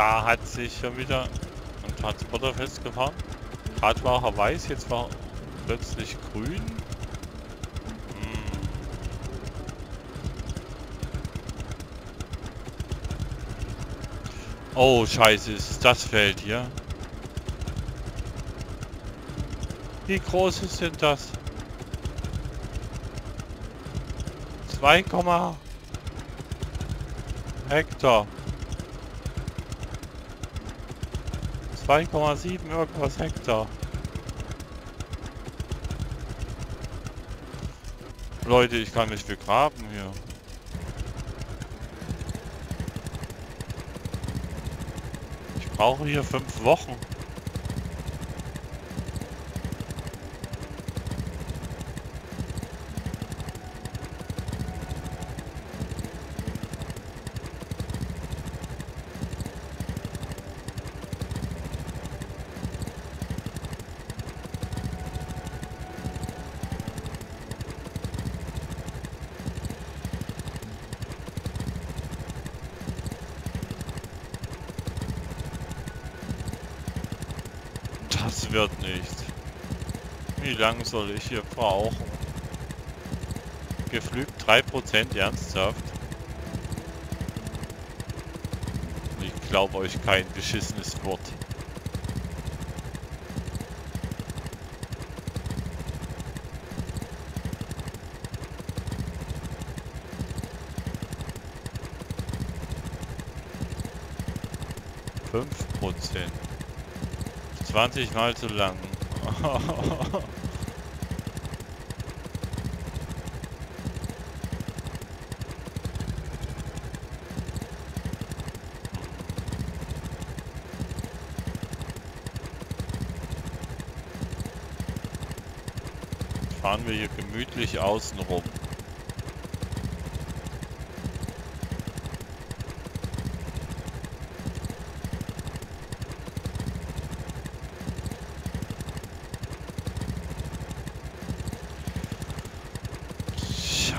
Da hat sich schon wieder ein Transporter festgefahren. Gerade war er weiß, jetzt war plötzlich grün. Hm. Oh, scheiße, ist das Feld hier? Wie groß ist denn das? 2, Hektar. 2,7 irgendwas Hektar. Leute, ich kann mich begraben hier. Ich brauche hier fünf Wochen. Wird nicht. Wie lange soll ich hier brauchen? Geflügt 3% ernsthaft? Ich glaube euch kein beschissenes Wort. Fünf Prozent. 20 mal zu lang. Fahren wir hier gemütlich außen rum.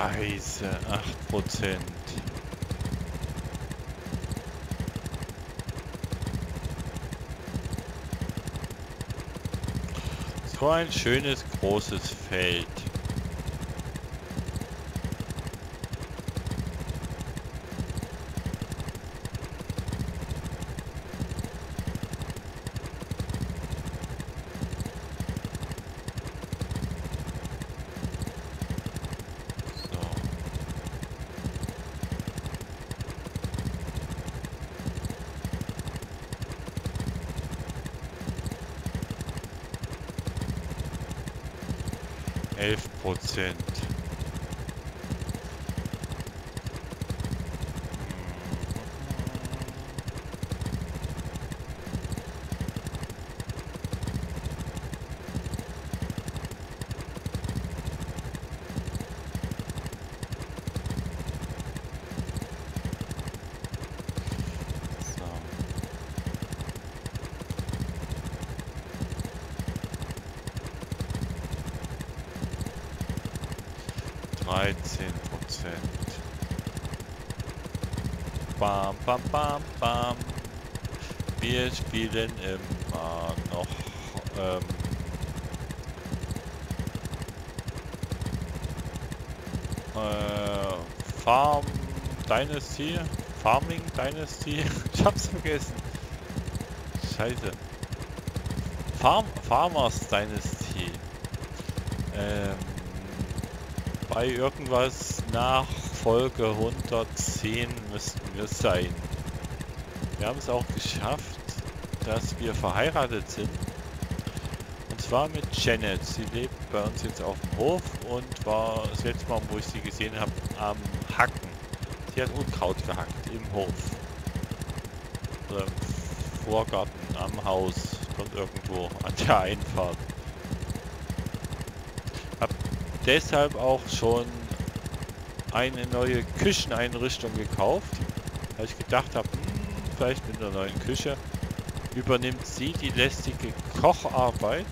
Scheiße, 8%. So ein schönes großes Feld. Elf Prozent. So. 13 Prozent. Bam, bam, bam, bam. Wir spielen immer noch ähm, äh, Farm Dynasty, Farming Dynasty. ich hab's vergessen. Scheiße. Farm Farmers Dynasty. Ähm, bei irgendwas nach Folge 110 müssten wir sein. Wir haben es auch geschafft, dass wir verheiratet sind. Und zwar mit Janet. Sie lebt bei uns jetzt auf dem Hof und war das letzte Mal, wo ich sie gesehen habe, am Hacken. Sie hat Unkraut gehackt im Hof. Oder im Vorgarten, am Haus, dort irgendwo an der Einfahrt deshalb auch schon eine neue Kücheneinrichtung gekauft, weil ich gedacht habe, hm, vielleicht mit einer neuen Küche übernimmt sie die lästige Kocharbeit,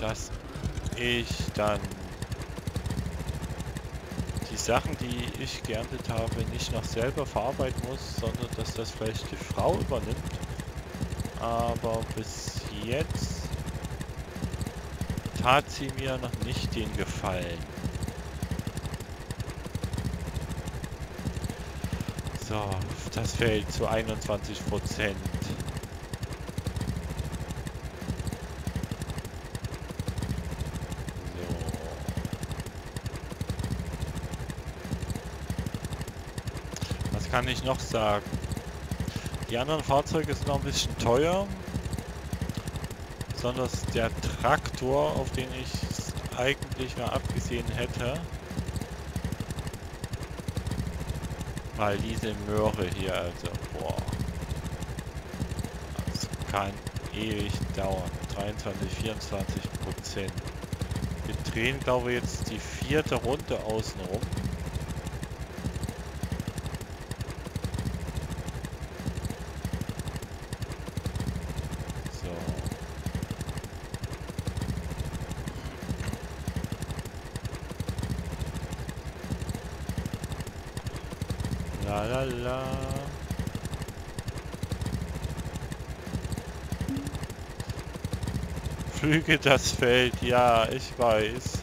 dass ich dann die Sachen, die ich geerntet habe, nicht noch selber verarbeiten muss, sondern dass das vielleicht die Frau übernimmt. Aber bis jetzt tat sie mir noch nicht den Gefallen. So, das fällt zu 21 Prozent. kann ich noch sagen? Die anderen Fahrzeuge sind noch ein bisschen teuer. Besonders der Traktor, auf den ich eigentlich mal abgesehen hätte. Weil diese Möhre hier, also, boah. Das kann ewig dauern. 23, 24 Prozent. Wir drehen, glaube ich, jetzt die vierte Runde außenrum. La. Flüge das Feld, ja, ich weiß.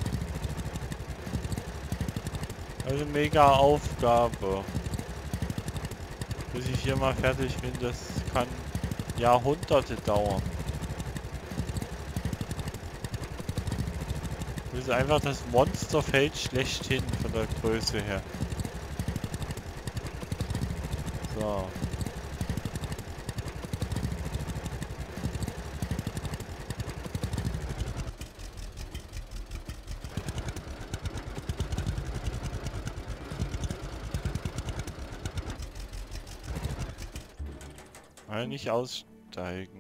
Eine mega Aufgabe. Bis ich hier mal fertig bin, das kann Jahrhunderte dauern. Das ist einfach das Monsterfeld schlechthin von der Größe her. So. Mal nicht aussteigen.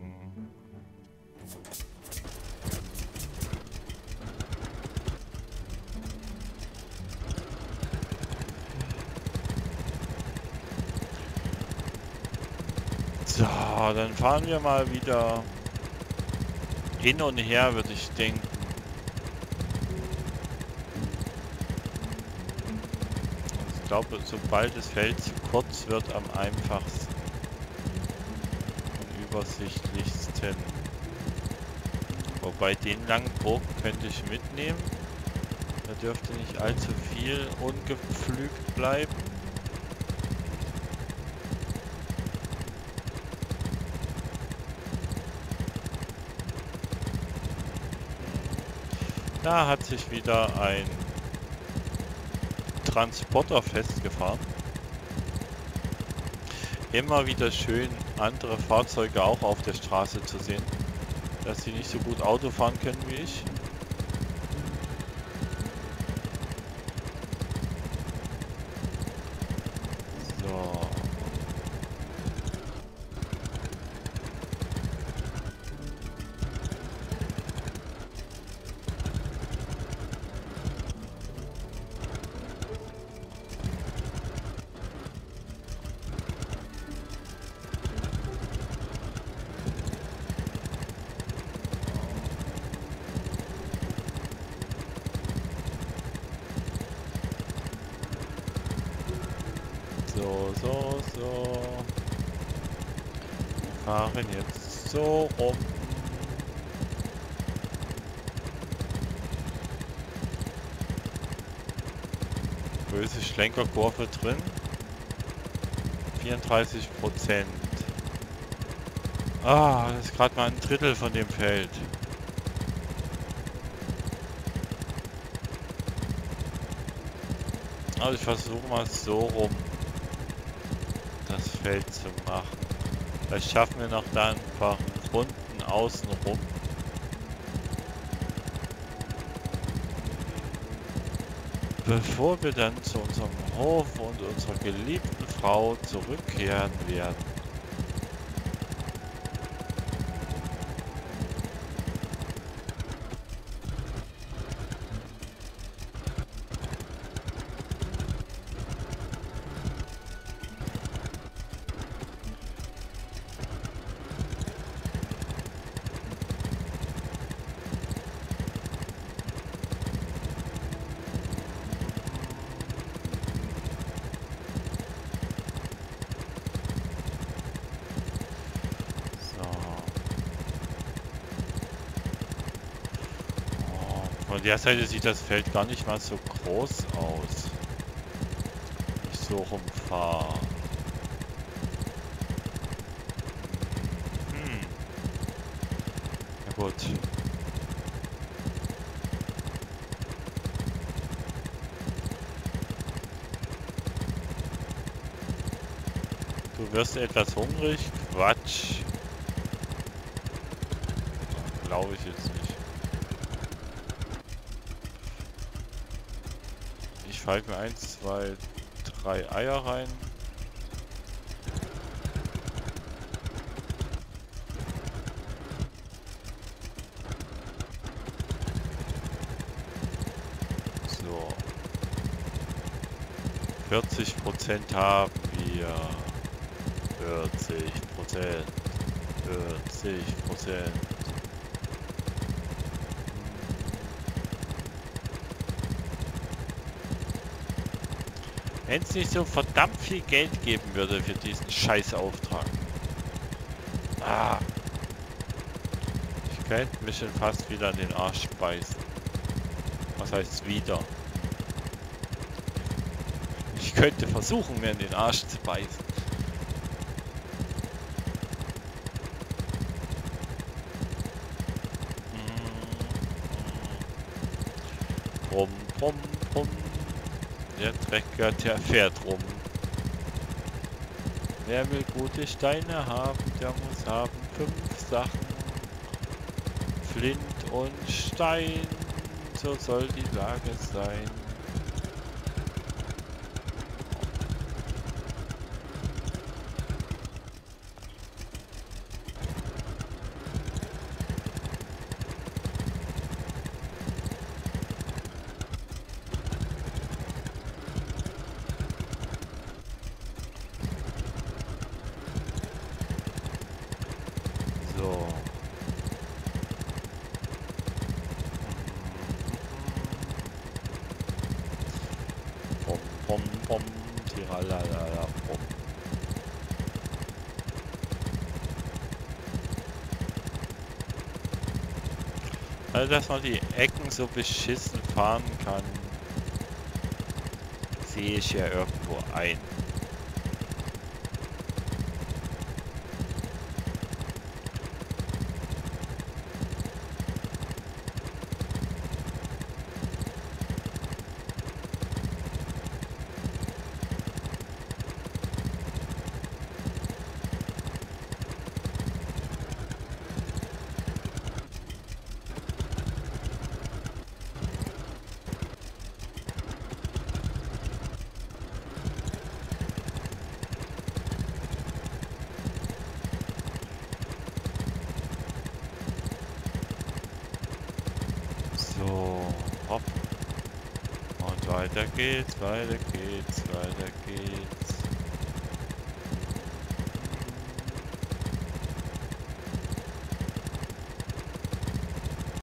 So, dann fahren wir mal wieder hin und her, würde ich denken. Ich glaube, sobald das Feld zu kurz wird, am einfachsten und übersichtlichsten. Wobei den langen Bogen könnte ich mitnehmen. Da dürfte nicht allzu viel ungepflügt bleiben. Da hat sich wieder ein Transporter festgefahren. Immer wieder schön andere Fahrzeuge auch auf der Straße zu sehen, dass sie nicht so gut Auto fahren können wie ich. So, so, so. Wir fahren jetzt so rum. Böse Schlenkerkurve drin. 34 Prozent. Ah, das ist gerade mal ein Drittel von dem Feld. Also ich versuche mal so rum Feld zu machen. Vielleicht schaffen wir noch da ein paar Runden außen rum. Bevor wir dann zu unserem Hof und unserer geliebten Frau zurückkehren werden. Von der Seite sieht das Feld gar nicht mal so groß aus. Ich so rumfahre. Hm. Ja gut. Du wirst etwas hungrig? Quatsch. Glaube ich jetzt nicht. Ich falke mir eins, zwei, drei Eier rein. So. 40 Prozent haben wir. 40 Prozent. 40 Prozent. Wenn es nicht so verdammt viel Geld geben würde für diesen Scheißauftrag. Ah. Ich könnte mich schon fast wieder in den Arsch beißen. Was heißt wieder? Ich könnte versuchen, mir in den Arsch zu beißen. Brumm, brumm, brumm. Der Trecker, der fährt rum. Wer will gute Steine haben, der muss haben fünf Sachen. Flint und Stein, so soll die Lage sein. So. Pom, pom, pom, tiralalala, pom. Also, dass man die Ecken so beschissen fahren kann, sehe ich ja irgendwo ein. So, hopp. Und weiter geht's, weiter geht's, weiter geht's.